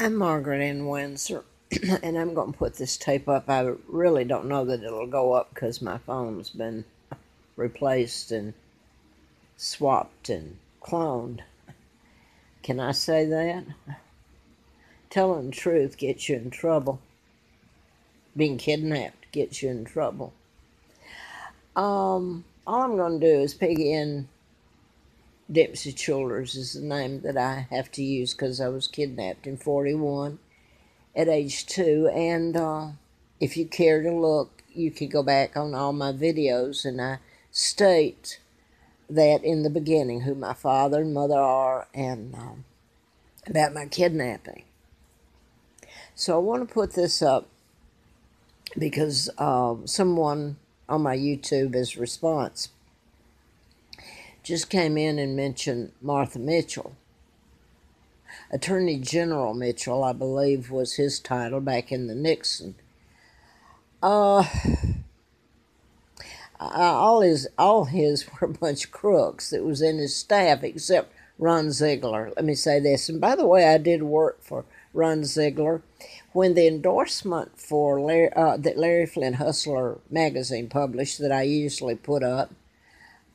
I'm Margaret Ann Windsor, and I'm going to put this tape up. I really don't know that it'll go up because my phone's been replaced and swapped and cloned. Can I say that? Telling the truth gets you in trouble. Being kidnapped gets you in trouble. Um, all I'm going to do is pig in Dempsey Childers is the name that I have to use because I was kidnapped in 41 at age two. And uh, if you care to look, you can go back on all my videos and I state that in the beginning who my father and mother are and um, about my kidnapping. So I want to put this up because uh, someone on my YouTube as response just came in and mentioned Martha Mitchell. Attorney General Mitchell, I believe, was his title back in the Nixon. Uh, all his all his were a bunch of crooks that was in his staff, except Ron Ziegler. Let me say this, and by the way, I did work for Ron Ziegler when the endorsement for Larry, uh, that Larry Flynt Hustler magazine published that I usually put up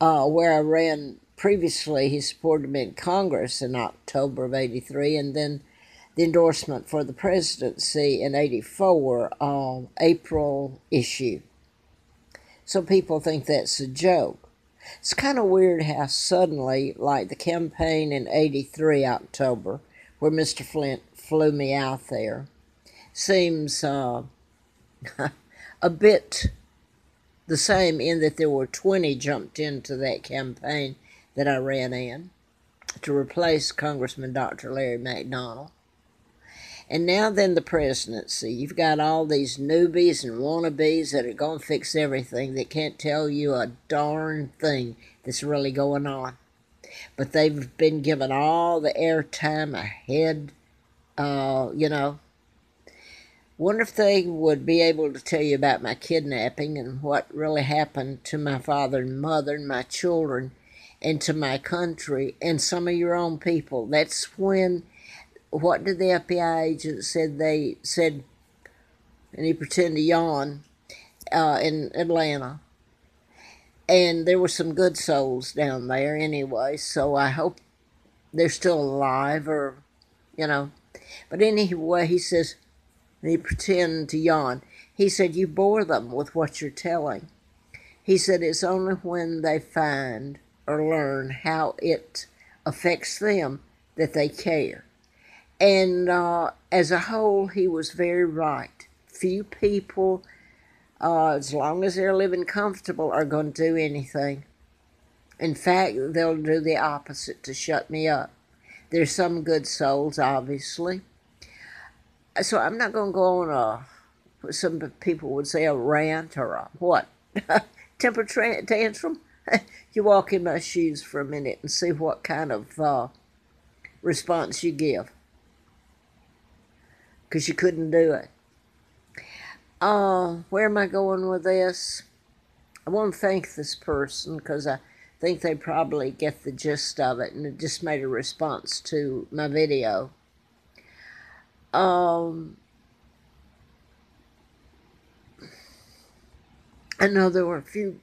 uh, where I ran previously. He supported me in Congress in October of 83, and then the endorsement for the presidency in 84, uh, April issue. So people think that's a joke. It's kind of weird how suddenly, like the campaign in 83 October, where Mr. Flynt flew me out there, seems uh, a bit the same in that there were 20 jumped into that campaign that I ran in to replace Congressman Dr. Larry McDonald. And now then the presidency. You've got all these newbies and wannabes that are going to fix everything that can't tell you a darn thing that's really going on. But they've been given all the airtime ahead, uh, you know, Wonder if they would be able to tell you about my kidnapping and what really happened to my father and mother and my children and to my country and some of your own people. That's when, what did the FBI agent said they said, and he pretended to yawn uh, in Atlanta. And there were some good souls down there anyway, so I hope they're still alive or, you know. But anyway, he says, and he pretended to yawn. He said, You bore them with what you're telling. He said, It's only when they find or learn how it affects them that they care. And uh, as a whole, he was very right. Few people, uh, as long as they're living comfortable, are going to do anything. In fact, they'll do the opposite to shut me up. There's some good souls, obviously so I'm not going to go on a, some people would say a rant or a what? Temper tantrum? you walk in my shoes for a minute and see what kind of uh, response you give. Because you couldn't do it. Uh, where am I going with this? I want to thank this person because I think they probably get the gist of it and it just made a response to my video. Um, I know there were a few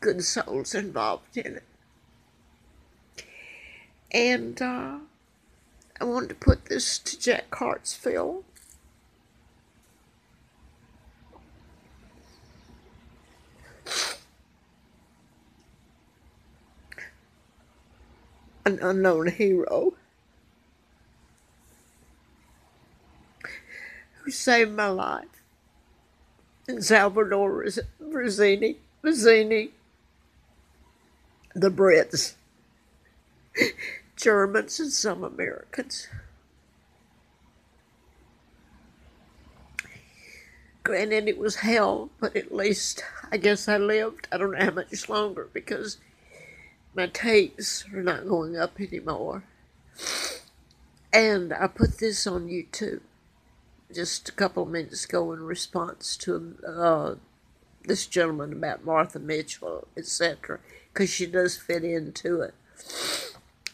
good souls involved in it. And uh, I wanted to put this to Jack Hartsfield. An unknown hero. Who saved my life. And Salvador Mazzini, Mazzini, the Brits, Germans, and some Americans. Granted, it was hell, but at least I guess I lived. I don't know how much longer because my tapes are not going up anymore. And I put this on YouTube just a couple of minutes ago in response to uh, this gentleman about Martha Mitchell, etc., because she does fit into it.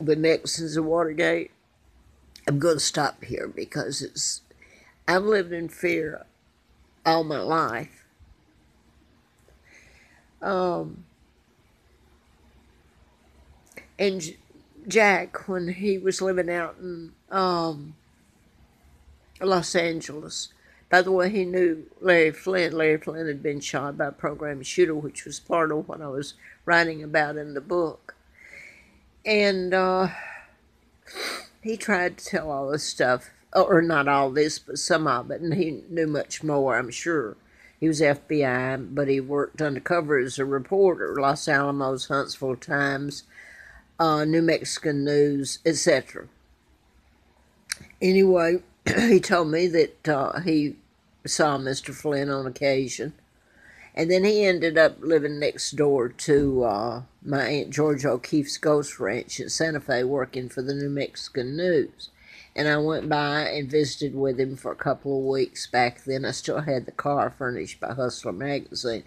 the Nixons and Watergate. I'm going to stop here because it's I've lived in fear all my life. Um, and Jack, when he was living out in um, Los Angeles, by the way, he knew Larry Flynt. Larry Flynt had been shot by a program shooter, which was part of what I was writing about in the book. And uh, he tried to tell all this stuff, or not all this, but some of it, and he knew much more, I'm sure. He was FBI, but he worked undercover as a reporter, Los Alamos, Huntsville Times, uh, New Mexican News, etc. Anyway, he told me that uh, he saw Mr. Flynt on occasion. And then he ended up living next door to uh, my Aunt Georgia O'Keeffe's Ghost Ranch in Santa Fe, working for the New Mexican News. And I went by and visited with him for a couple of weeks back then. I still had the car furnished by Hustler Magazine.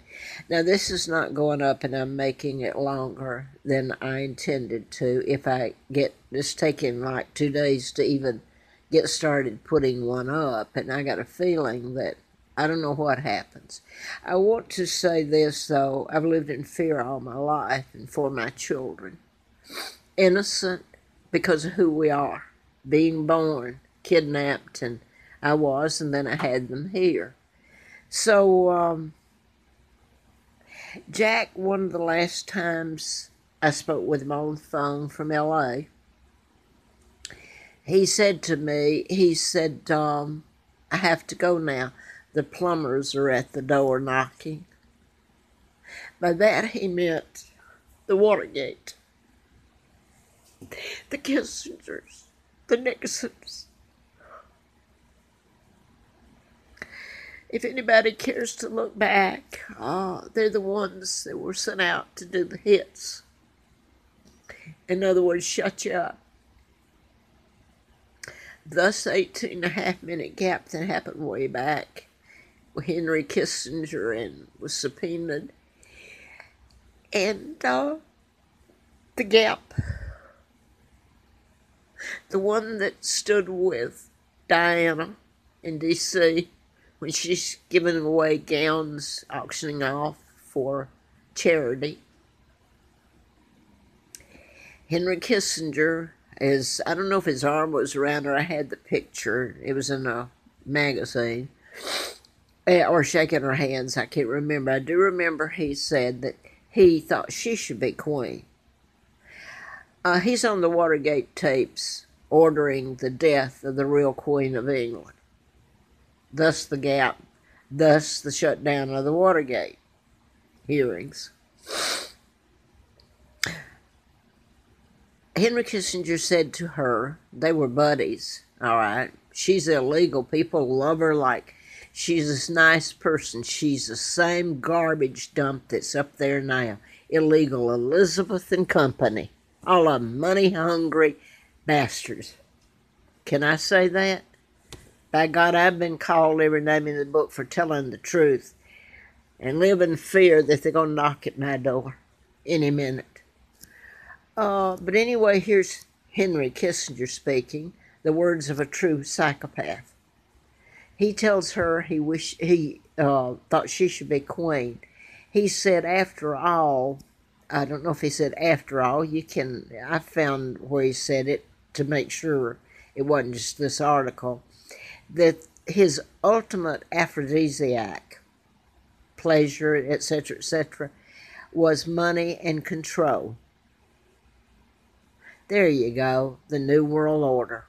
Now, this is not going up, and I'm making it longer than I intended to. If I get, it's taking like two days to even get started putting one up, and I got a feeling that I don't know what happens. I want to say this, though. I've lived in fear all my life and for my children. Innocent because of who we are. Being born, kidnapped, and I was, and then I had them here. So, um, Jack, one of the last times I spoke with him on the phone from LA, he said to me, he said, um, I have to go now. The plumbers are at the door knocking. By that he meant the Watergate, the Kissingers, the Nixons. If anybody cares to look back, uh, they're the ones that were sent out to do the hits. In other words, shut you up. Thus, 18 and a half minute gap that happened way back with Henry Kissinger and was subpoenaed. And uh, the Gap, the one that stood with Diana in D.C. when she's giving away gowns, auctioning off for charity. Henry Kissinger is, I don't know if his arm was around her, I had the picture, it was in a magazine Eh, or shaking her hands. I can't remember. I do remember he said that he thought she should be queen. Uh, he's on the Watergate tapes ordering the death of the real Queen of England. Thus the gap, thus the shutdown of the Watergate hearings. Henry Kissinger said to her, they were buddies, all right. She's illegal. People love her like She's this nice person. She's the same garbage dump that's up there now. Illegal Elizabeth and Company. All of money hungry bastards. Can I say that? By God, I've been called every name in the book for telling the truth and live in fear that they're going to knock at my door any minute. Uh, but anyway, here's Henry Kissinger speaking, the words of a true psychopath. He tells her he wish he uh, thought she should be queen. He said, after all, I don't know if he said after all. You can I found where he said it to make sure it wasn't just this article that his ultimate aphrodisiac, pleasure, etc., etc., was money and control. There you go, the New World Order.